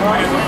Right.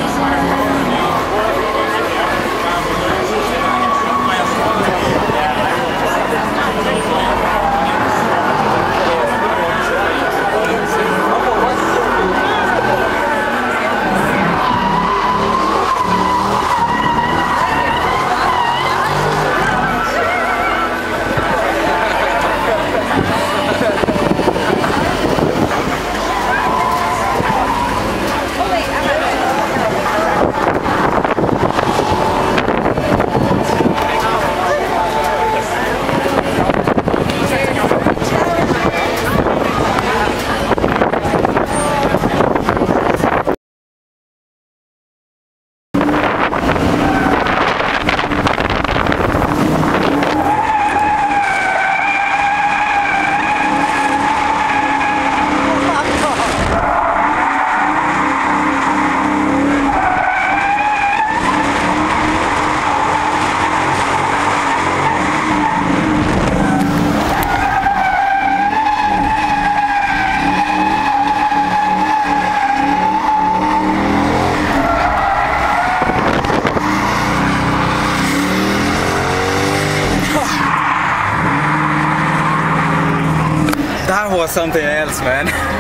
That was something else, man.